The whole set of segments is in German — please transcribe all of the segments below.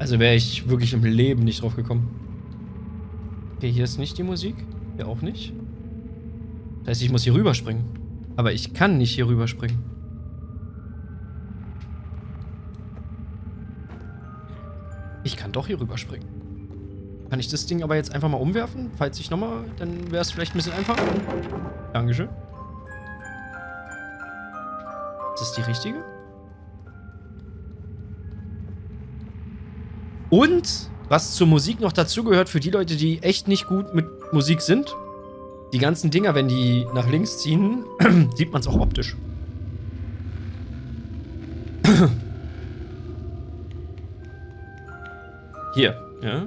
Also wäre ich wirklich im Leben nicht drauf gekommen. Okay, hier ist nicht die Musik. Hier auch nicht. Das heißt, ich muss hier rüberspringen. Aber ich kann nicht hier rüberspringen. Ich kann doch hier rüberspringen. Kann ich das Ding aber jetzt einfach mal umwerfen? Falls ich nochmal, dann wäre es vielleicht ein bisschen einfacher. Dankeschön. Ist das die richtige? Und was zur Musik noch dazugehört, für die Leute, die echt nicht gut mit Musik sind, die ganzen Dinger, wenn die nach links ziehen, sieht man es auch optisch. Hier, ja.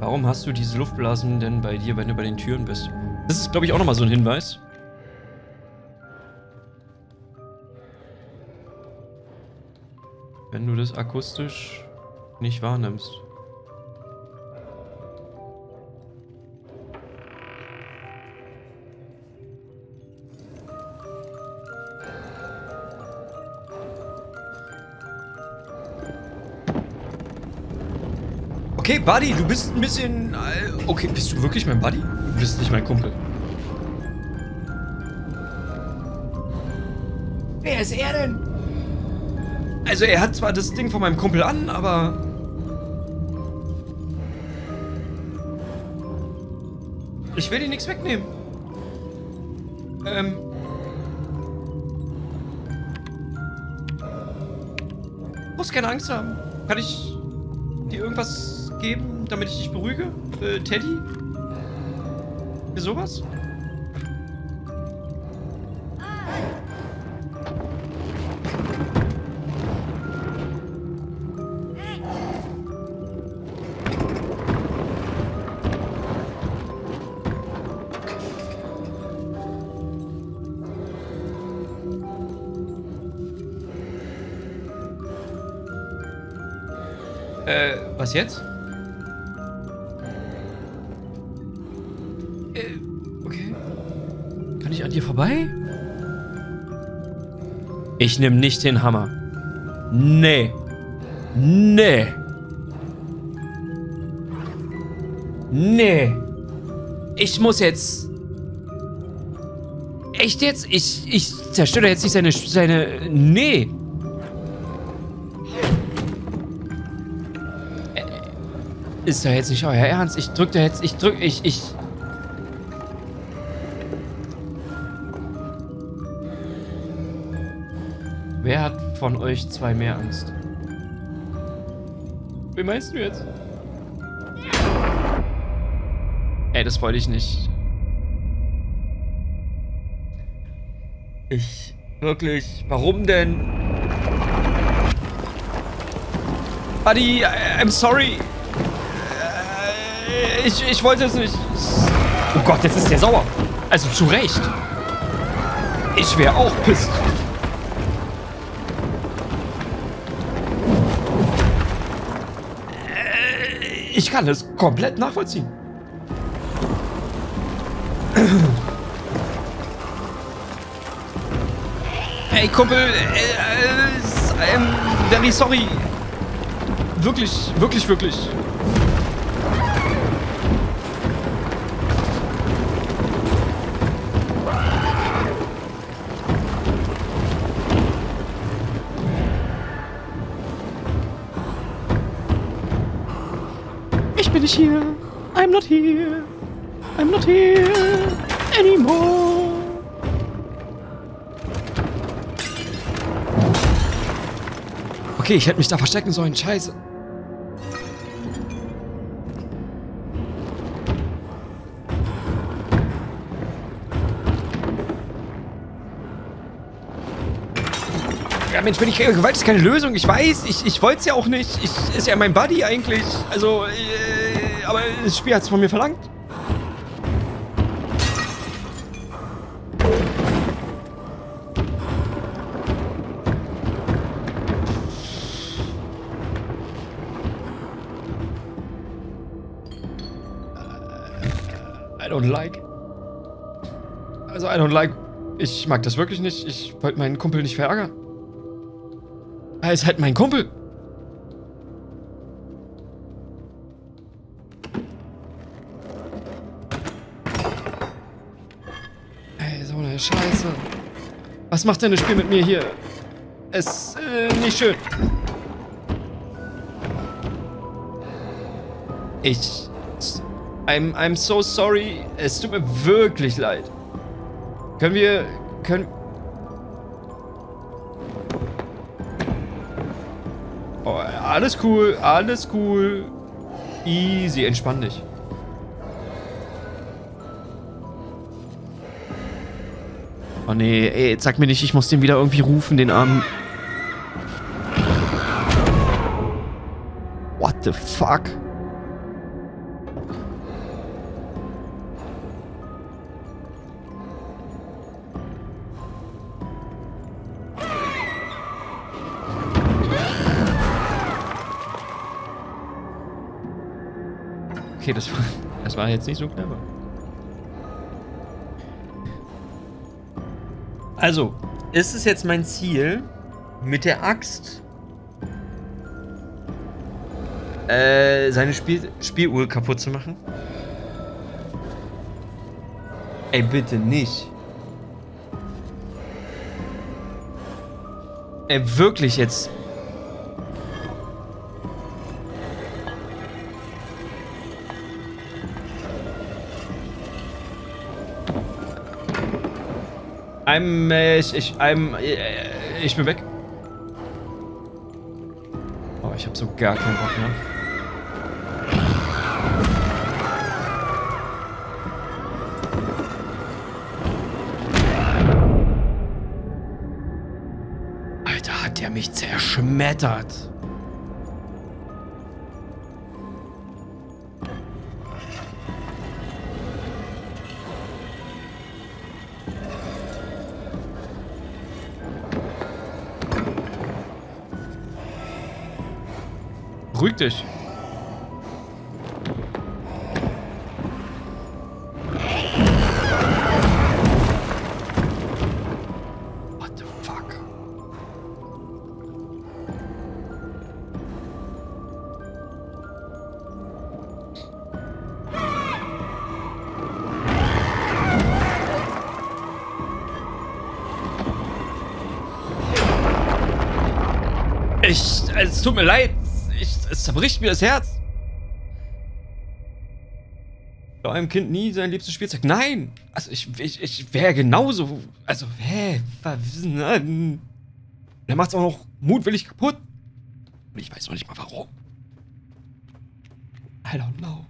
Warum hast du diese Luftblasen denn bei dir, wenn du bei den Türen bist? Das ist, glaube ich, auch nochmal so ein Hinweis. Das akustisch nicht wahrnimmst. Okay, Buddy, du bist ein bisschen... äh, Okay, bist du wirklich mein Buddy? Du bist nicht mein Kumpel. Wer ist er denn? Also er hat zwar das Ding von meinem Kumpel an, aber... Ich will dir nichts wegnehmen. Ähm... Du musst keine Angst haben. Kann ich dir irgendwas geben, damit ich dich beruhige? Äh, Teddy? Für sowas? Äh, was jetzt? Äh, okay. Kann ich an dir vorbei? Ich nehme nicht den Hammer. Nee. Nee. Nee. Ich muss jetzt. Echt jetzt? Ich, ich zerstöre jetzt nicht seine, seine. Nee. Ist doch jetzt nicht euer Ernst? Ich drück da jetzt, ich drück, ich, ich... Wer hat von euch zwei mehr Angst? Wen meinst du jetzt? Ey, das wollte ich nicht. Ich... Wirklich... Warum denn? Buddy, I- I'm sorry. Ich, ich wollte es nicht. Oh Gott, jetzt ist der sauer. Also zu Recht. Ich wäre auch pisst. Äh, Ich kann das komplett nachvollziehen. Ey, Kumpel, äh, äh, I'm very sorry. Wirklich, wirklich, wirklich. Bin nicht hier. I'm not here. I'm not here anymore. Okay, ich hätte mich da verstecken sollen. Scheiße. Ja, Mensch, bin ich, Gewalt ist keine Lösung. Ich weiß, ich, ich wollte es ja auch nicht. Ich, ist ja mein Buddy eigentlich. Also, äh, aber das Spiel hat es von mir verlangt. I don't like. Also, I don't like Ich mag das wirklich nicht. Ich wollte meinen Kumpel nicht verärgern. Er ist halt mein Kumpel. Was macht denn das Spiel mit mir hier? Es äh, nicht schön. Ich... I'm, I'm so sorry. Es tut mir wirklich leid. Können wir... Können... Oh, alles cool, alles cool. Easy, entspann dich. Oh nee, ey, sag mir nicht, ich muss den wieder irgendwie rufen, den armen... What the fuck? Okay, das war, das war jetzt nicht so clever. Also, ist es jetzt mein Ziel, mit der Axt äh, seine Spiel Spieluhr kaputt zu machen? Ey, bitte nicht. Ey, wirklich jetzt. I'm, äh, ich, ich, I'm, äh, ich bin weg. Oh, ich hab so gar keinen Bock mehr. Alter, hat der mich zerschmettert. Beruhig dich. What the fuck? Ich, es tut mir leid. Zerbricht mir das Herz. Bei einem Kind nie sein liebstes Spielzeug. Nein! Also ich, ich, ich wäre genauso. Also, hä? Nein. Der macht's auch noch mutwillig kaputt. Und ich weiß noch nicht mal warum. I don't know.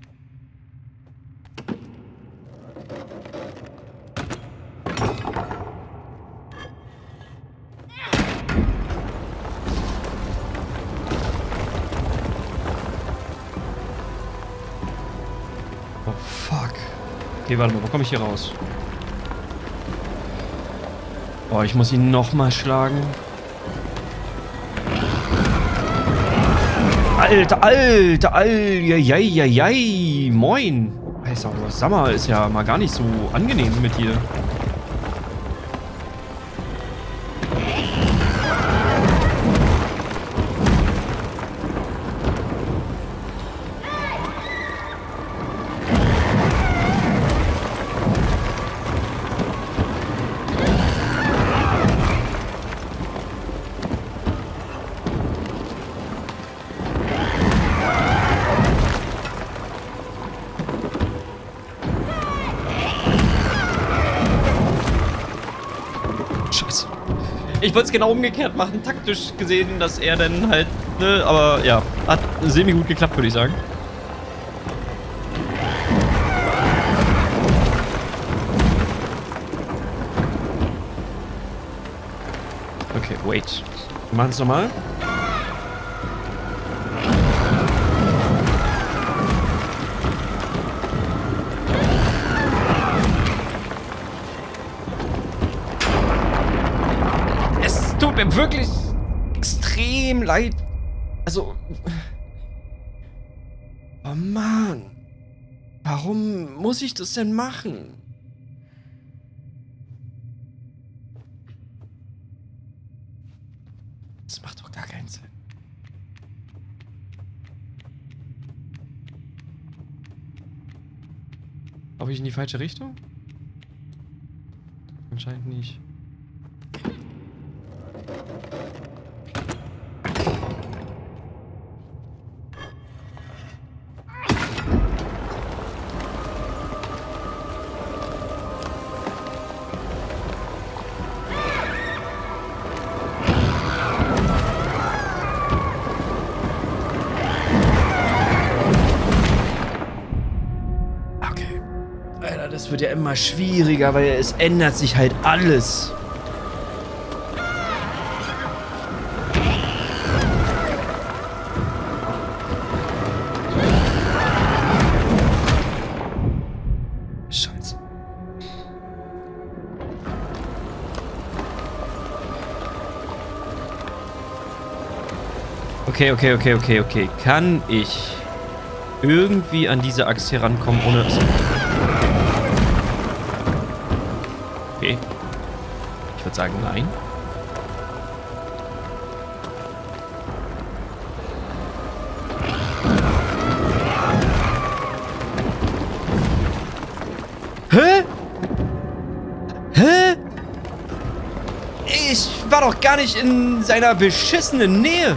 Okay, warte mal, wo komme ich hier raus? Oh, ich muss ihn nochmal schlagen. Alter, alter, alter, jei, jei, jei, moin. Alter, mal, ist ja mal gar nicht so angenehm mit dir. Wollte es genau umgekehrt machen, taktisch gesehen, dass er dann halt, ne, aber ja, hat semi gut geklappt, würde ich sagen. Okay, wait. Wir machen es nochmal. mir wirklich extrem leid. Also. Oh Mann. Warum muss ich das denn machen? Das macht doch gar keinen Sinn. Habe ich in die falsche Richtung? Anscheinend nicht. Wird ja immer schwieriger, weil es ändert sich halt alles. Okay, okay, okay, okay, okay. Kann ich irgendwie an diese Axt herankommen, ohne... Okay. Ich würde sagen, nein. Hä? Hä? Ich war doch gar nicht in seiner beschissenen Nähe.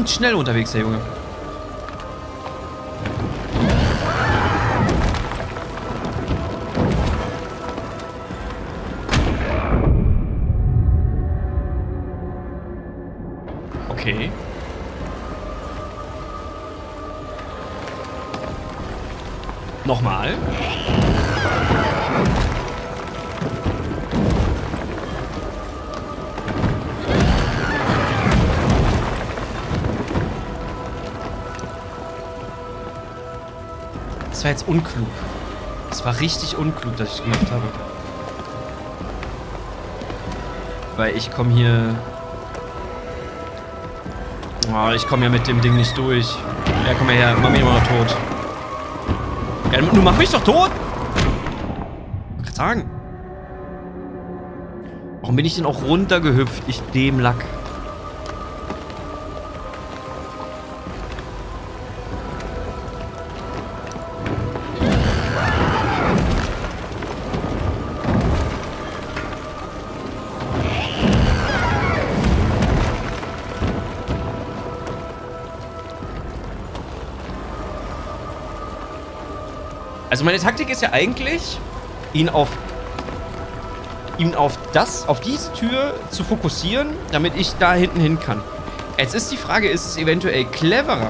Verdammt schnell unterwegs, der Junge. Unklug. Das war richtig unklug, dass ich gemacht habe. Weil ich komme hier Oh, ich komme ja mit dem Ding nicht durch. Ja, komm mal her. Mach mich mal tot. Ja, du mach mich doch tot! Ich kann sagen. Warum bin ich denn auch runtergehüpft? Ich dem Lack. Also meine Taktik ist ja eigentlich, ihn auf ihn auf das, auf diese Tür zu fokussieren, damit ich da hinten hin kann. Jetzt ist die Frage, ist es eventuell cleverer?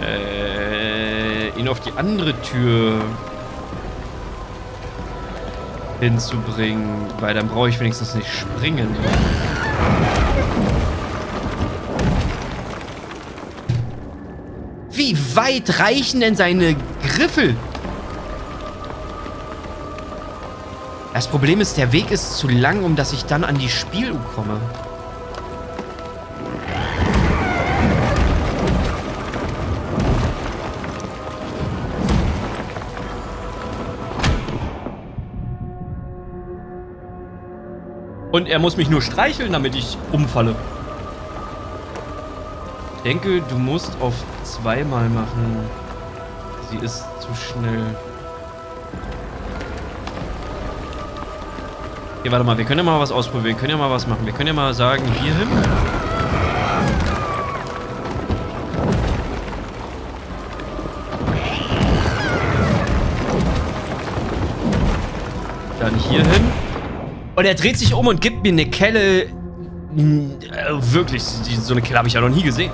Äh, ihn auf die andere Tür hinzubringen, weil dann brauche ich wenigstens nicht springen. Wie weit reichen denn seine Griffel? Das Problem ist, der Weg ist zu lang, um dass ich dann an die Spieluhr komme. Und er muss mich nur streicheln, damit ich umfalle. Denke, du musst auf zweimal machen. Sie ist zu schnell. Okay, warte mal, wir können ja mal was ausprobieren. Wir können ja mal was machen. Wir können ja mal sagen, hier hin. Dann hier hin. Und er dreht sich um und gibt mir eine Kelle. Äh, wirklich, so eine Kelle habe ich ja noch nie gesehen.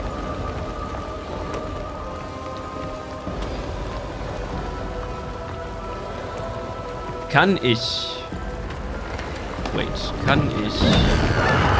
Kann ich... Wait, kann ich...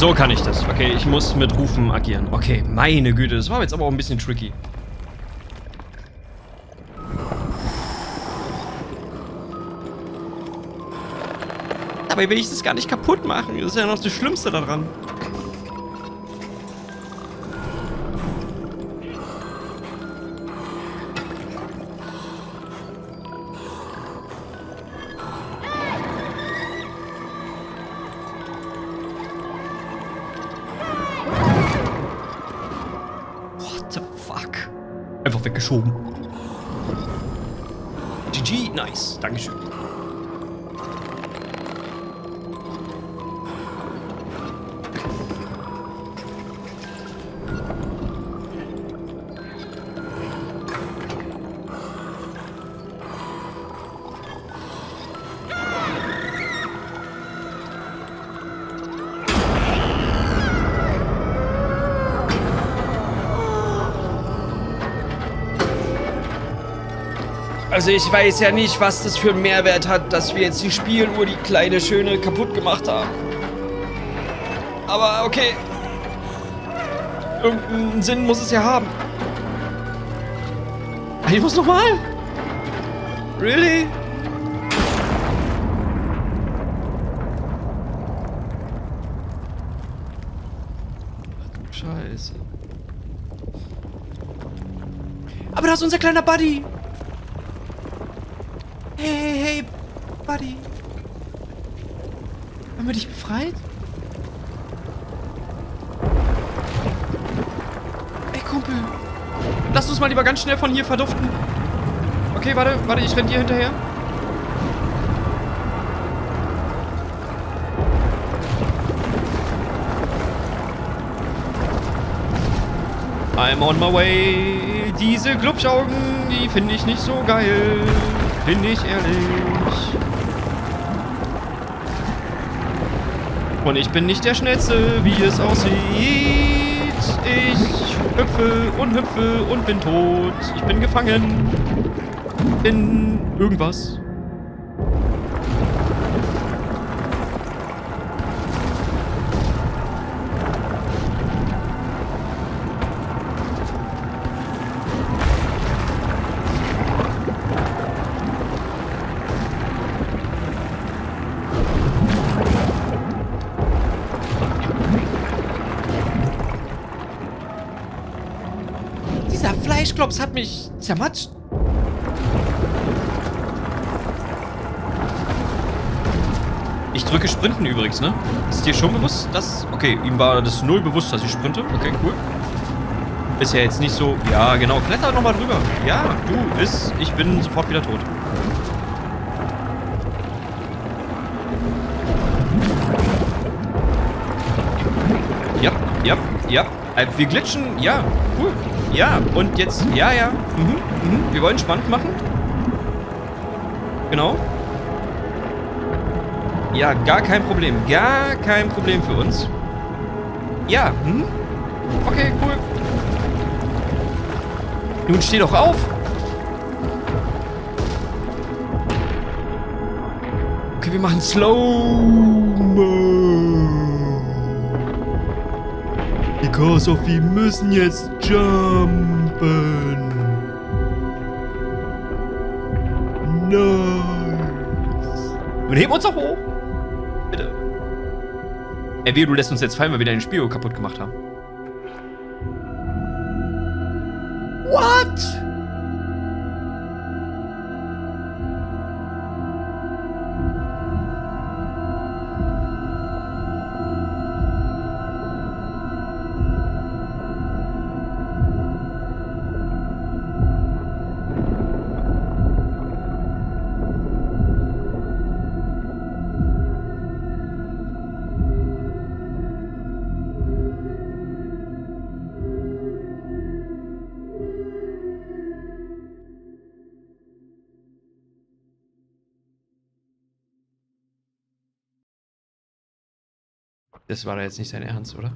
So kann ich das. Okay, ich muss mit Rufen agieren. Okay, meine Güte, das war jetzt aber auch ein bisschen tricky. Dabei will ich das gar nicht kaputt machen. Das ist ja noch das Schlimmste daran. GG, nice. Dankeschön. Also ich weiß ja nicht, was das für einen Mehrwert hat, dass wir jetzt die Spieluhr, die kleine Schöne, kaputt gemacht haben. Aber okay. Irgendeinen Sinn muss es ja haben. Ich muss nochmal? Really? Scheiße. Aber da ist unser kleiner Buddy. Hey, hey, hey, Buddy. Haben wir dich befreit? Ey, Kumpel. Lass uns mal lieber ganz schnell von hier verduften. Okay, warte, warte, ich renn dir hinterher. I'm on my way. Diese Glubschaugen, die finde ich nicht so geil. Bin ich ehrlich. Und ich bin nicht der Schnellste, wie es aussieht. Ich hüpfe und hüpfe und bin tot. Ich bin gefangen. In irgendwas. Fleischklops hat mich zermatscht. Ich drücke Sprinten übrigens, ne? Ist dir schon bewusst, dass... Okay, ihm war das null bewusst, dass ich sprinte. Okay, cool. Ist ja jetzt nicht so... Ja, genau. Kletter nochmal drüber. Ja, du, ist... Ich bin sofort wieder tot. Ja, ja, ja. Äh, wir glitschen. Ja, cool. Ja, und jetzt... Ja, ja. Mhm, mhm. Wir wollen spannend machen. Genau. Ja, gar kein Problem. Gar kein Problem für uns. Ja, mhm. Okay, cool. Nun steh doch auf. Okay, wir machen Slow-Mo. Because of wir müssen jetzt jumpen. Nice. Und heben uns doch hoch. Bitte. Ey, du lässt uns jetzt fallen, weil wir dein Spiel kaputt gemacht haben. What? Das war da jetzt nicht dein Ernst, oder?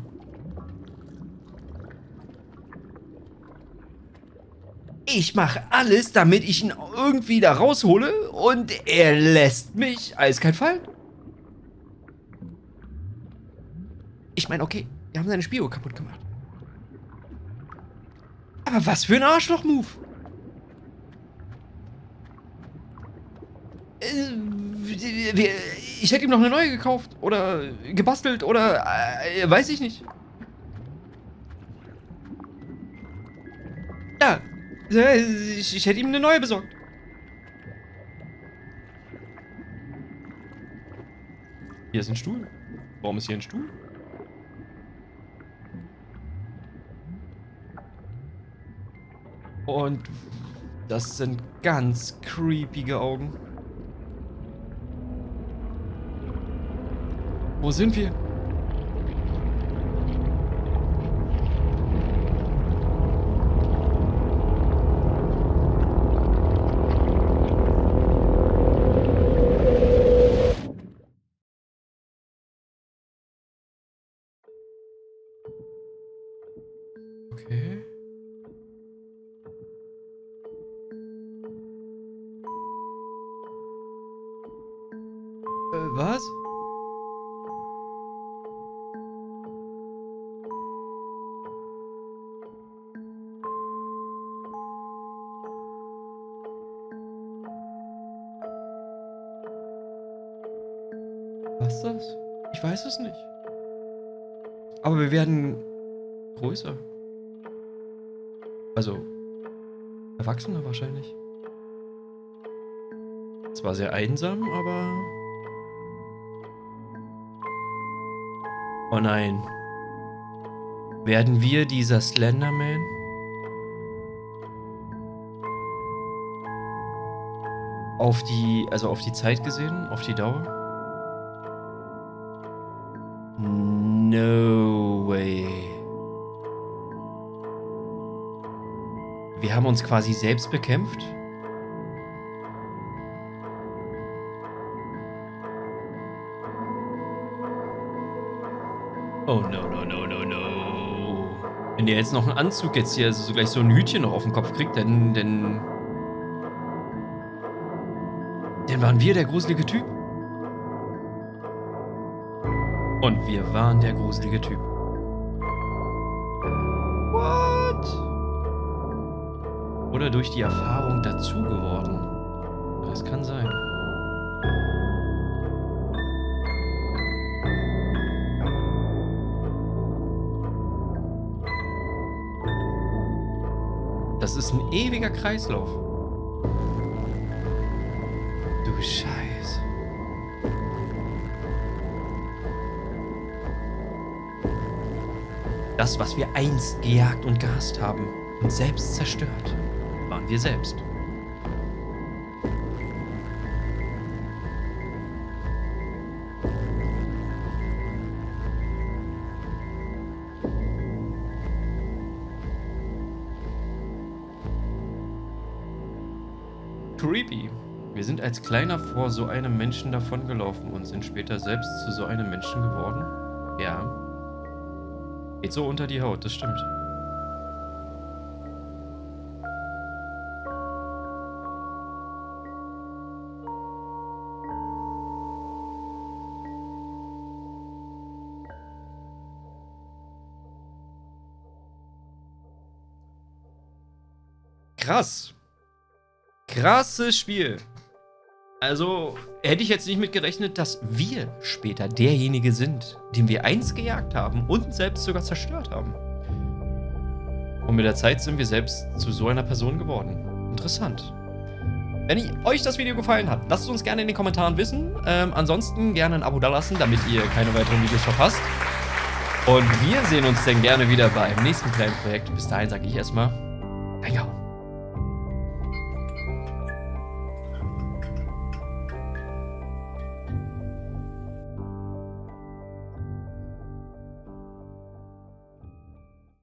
Ich mache alles, damit ich ihn irgendwie da raushole und er lässt mich eiskalt fallen. Ich meine, okay, wir haben seine Spio kaputt gemacht. Aber was für ein Arschloch-Move. Ich hätte ihm noch eine neue gekauft oder gebastelt oder äh, weiß ich nicht. Ja, ich, ich hätte ihm eine neue besorgt. Hier ist ein Stuhl. Warum ist hier ein Stuhl? Und das sind ganz creepige Augen. Wo sind wir? Was ist das? Ich weiß es nicht. Aber wir werden größer. Also, erwachsener wahrscheinlich. Zwar sehr einsam, aber... Oh nein. Werden wir dieser Slenderman? Auf die, also auf die Zeit gesehen, auf die Dauer? Haben uns quasi selbst bekämpft? Oh no, no, no, no, no. Wenn der jetzt noch einen Anzug jetzt hier, also so gleich so ein Hütchen noch auf den Kopf kriegt, dann, dann... Dann waren wir der gruselige Typ. Und wir waren der gruselige Typ. Oder durch die Erfahrung dazu geworden. Das kann sein. Das ist ein ewiger Kreislauf. Du Scheiße. Das, was wir einst gejagt und gehasst haben und selbst zerstört, waren wir selbst. Creepy. Wir sind als Kleiner vor so einem Menschen davongelaufen und sind später selbst zu so einem Menschen geworden? Ja, Geht so unter die Haut, das stimmt. Krass. Krasses Spiel. Also hätte ich jetzt nicht mitgerechnet, dass wir später derjenige sind, den wir einst gejagt haben und selbst sogar zerstört haben. Und mit der Zeit sind wir selbst zu so einer Person geworden. Interessant. Wenn euch das Video gefallen hat, lasst es uns gerne in den Kommentaren wissen. Ähm, ansonsten gerne ein Abo dalassen, damit ihr keine weiteren Videos verpasst. Und wir sehen uns dann gerne wieder beim nächsten kleinen Projekt. Bis dahin sage ich erstmal.